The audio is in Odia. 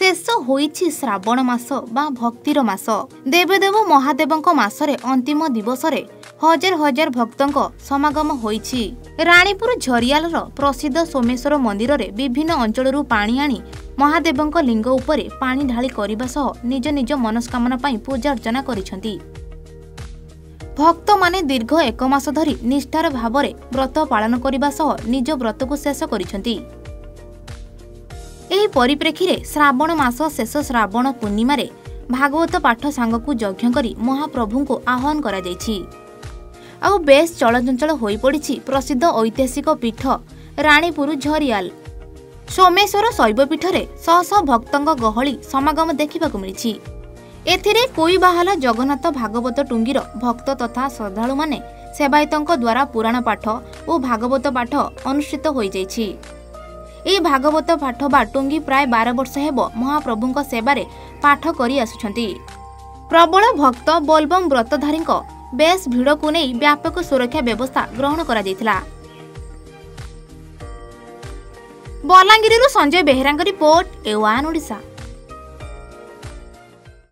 ଶେଷ ହୋଇଛି ଶ୍ରାବଣ ମାସ ବା ଭକ୍ତିର ମାସ। ଦେବଦେବ ମହାଦେବଙ୍କ ମାସରେ ଅନ୍ତିମ ଦିବସରେ ହଜାର ହଜାର ଭକ୍ତଙ୍କ ସମାଗମ ହୋଇଛି। ରାଣୀପୁର ଝରିଆଲର ପ୍ରସିଦ୍ଧ ସୋମେଶ୍ୱର ମନ୍ଦିରରେ ବିଭିନ୍ନ ଅଞ୍ଚଳରୁ ପାଣି ଆଣି ମହାଦେବଙ୍କ ଲିଙ୍ଗ ଉପରେ ପାଣି ଢାଳି କରିବା ସହ ନିଜ ନିଜ ମନସ୍କାମନା ପାଇଁ ପୂଜା ଅର୍ଚ୍ଚନା କରିଛନ୍ତି। ଭକ୍ତମାନେ ଦୀର୍ଘ ଏକ ମାସ ଧରି ନିଷ୍ଠାର ଭାବରେ ବ୍ରତ ପାଳନ କରିବା ସହ ନିଜ ବ୍ରତକୁ ଶେଷ କରିଛନ୍ତି। ଏହି ପରିପ୍ରେକ୍ଷୀରେ ଶ୍ରାବଣ ମାସ ଶେଷ ଶ୍ରାବଣ ପୂର୍ଣ୍ଣିମାରେ ଭାଗବତ ପାଠ ସାଙ୍ଗକୁ ଯଜ୍ଞ କରି ମହାପ୍ରଭୁଙ୍କୁ ଆହ୍ୱାନ କରାଯାଇଛି। ଆଉ ବେଶ୍ ଚଳଚଞ୍ଚଳ ହୋଇପଡ଼ିଛି ପ୍ରସିଦ୍ଧ ଐତିହାସିକ ପୀଠ ରାଣୀପୁର ଝରିଆଲ। ସୋମେଶ୍ୱର ଶୈବପୀଠରେ ଶହ ଶହ ଭକ୍ତଙ୍କ ଗହଳି ସମାଗମ ଦେଖିବାକୁ ମିଳିଛି। ଏଥିରେ କୋଇବାହାଲା ଜଗନ୍ନାଥ ଭାଗବତ ଟୁଙ୍ଗିର ଭକ୍ତ ତଥା ଶ୍ରଦ୍ଧାଳୁମାନେ ସେବାୟତଙ୍କ ଦ୍ୱାରା ପୁରାଣ ପାଠ ଓ ଭାଗବତ ପାଠ ଅନୁଷ୍ଠିତ ହୋଇଯାଇଛି। ଏହି ଭାଗବତ ପାଠ ବା ଟୁଙ୍ଗି ପ୍ରାୟ ବାର ବର୍ଷ ହେବ ମହାପ୍ରଭୁଙ୍କ ସେବାରେ ପାଠ କରି ଆସୁଛନ୍ତି। ପ୍ରବଳ ଭକ୍ତ ବୋଲବମ୍ ବ୍ରତଧାରୀଙ୍କ ବେଶ୍ ଭିଡ଼କୁ ନେଇ ବ୍ୟାପକ ସୁରକ୍ଷା ବ୍ୟବସ୍ଥା ଗ୍ରହଣ କରାଯାଇଥିଲା। ବଲାଙ୍ଗୀରରୁ ସଞ୍ଜୟ ବେହେରାଙ୍କ ରିପୋର୍ଟ ଏ ଓଡ଼ିଶା।